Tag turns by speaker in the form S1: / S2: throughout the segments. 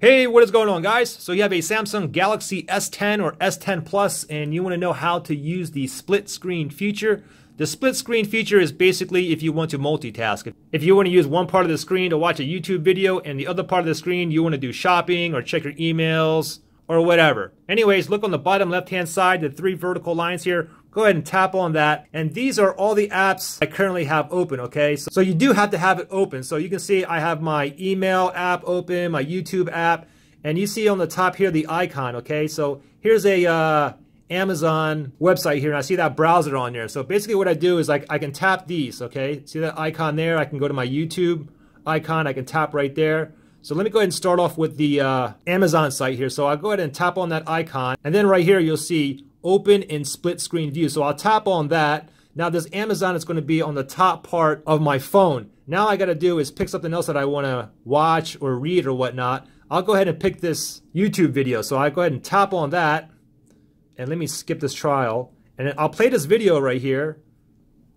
S1: Hey, what is going on guys? So you have a Samsung Galaxy S10 or S10 Plus and you want to know how to use the split screen feature. The split screen feature is basically if you want to multitask. If you want to use one part of the screen to watch a YouTube video and the other part of the screen you want to do shopping or check your emails or whatever. Anyways, look on the bottom left hand side, the three vertical lines here go ahead and tap on that. And these are all the apps I currently have open, okay? So, so, you do have to have it open. So you can see I have my email app open, my YouTube app, and you see on the top here the icon, okay? So here's a uh, Amazon website here, and I see that browser on there. So basically what I do is like I can tap these, okay? See that icon there? I can go to my YouTube icon, I can tap right there. So let me go ahead and start off with the uh, Amazon site here. So I'll go ahead and tap on that icon, and then right here you'll see open in split screen view. So I'll tap on that. Now this Amazon is going to be on the top part of my phone. Now I got to do is pick something else that I want to watch or read or whatnot. I'll go ahead and pick this YouTube video. So I go ahead and tap on that. And let me skip this trial. And I'll play this video right here.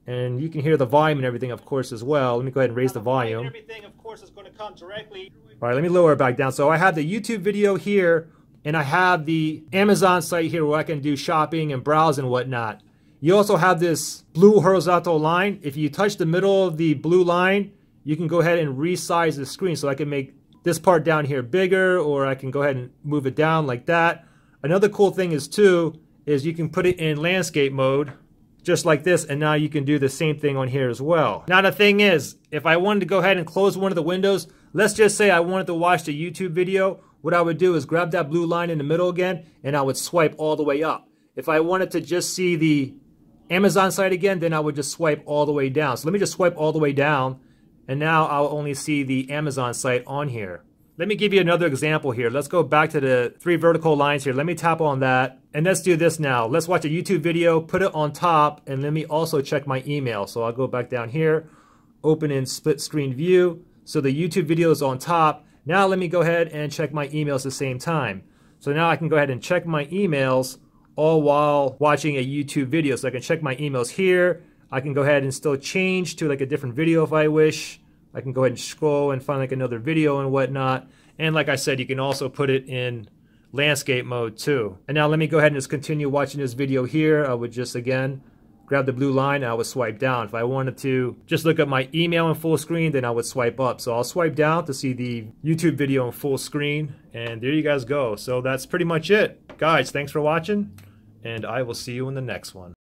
S1: And you can hear the volume and everything, of course, as well. Let me go ahead and raise the volume.
S2: Everything, of course, is going to come directly.
S1: All right, let me lower it back down. So I have the YouTube video here and I have the Amazon site here where I can do shopping and browse and whatnot. You also have this blue horizontal line. If you touch the middle of the blue line, you can go ahead and resize the screen. So I can make this part down here bigger or I can go ahead and move it down like that. Another cool thing is too, is you can put it in landscape mode just like this and now you can do the same thing on here as well. Now the thing is, if I wanted to go ahead and close one of the windows, let's just say I wanted to watch the YouTube video what I would do is grab that blue line in the middle again, and I would swipe all the way up. If I wanted to just see the Amazon site again, then I would just swipe all the way down. So let me just swipe all the way down, and now I'll only see the Amazon site on here. Let me give you another example here. Let's go back to the three vertical lines here. Let me tap on that. And let's do this now. Let's watch a YouTube video, put it on top, and let me also check my email. So I'll go back down here, open in split screen view. So the YouTube video is on top. Now let me go ahead and check my emails at the same time. So now I can go ahead and check my emails all while watching a YouTube video. So I can check my emails here. I can go ahead and still change to like a different video if I wish. I can go ahead and scroll and find like another video and whatnot. And like I said, you can also put it in landscape mode too. And now let me go ahead and just continue watching this video here. I would just again grab the blue line and I would swipe down. If I wanted to just look at my email in full screen, then I would swipe up. So I'll swipe down to see the YouTube video in full screen. And there you guys go. So that's pretty much it. Guys, thanks for watching. And I will see you in the next one.